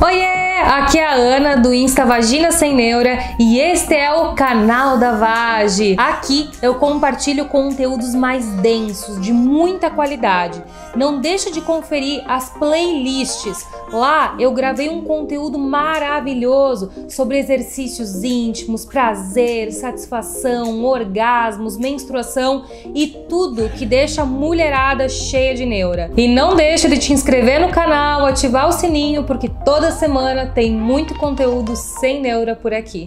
Oiê! Aqui é a Ana do Insta Vagina Sem Neura e este é o canal da Vage. Aqui eu compartilho conteúdos mais densos, de muita qualidade. Não deixe de conferir as playlists. Lá eu gravei um conteúdo maravilhoso sobre exercícios íntimos, prazer, satisfação, orgasmos, menstruação e tudo que deixa a mulherada cheia de neura. E não deixe de te inscrever no canal, ativar o sininho, porque toda semana tem muito conteúdo sem neura por aqui.